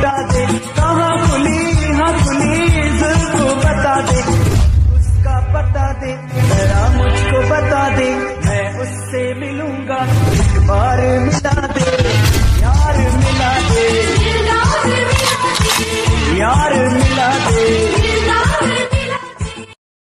लूटा दे। कहा खुली हाँ खुली को बता दे। उसका पता दे जरा मुझको बता दे। मैं उससे मिलूँगा एक बार मिला दे। यार मिला दे। यार मिला दे।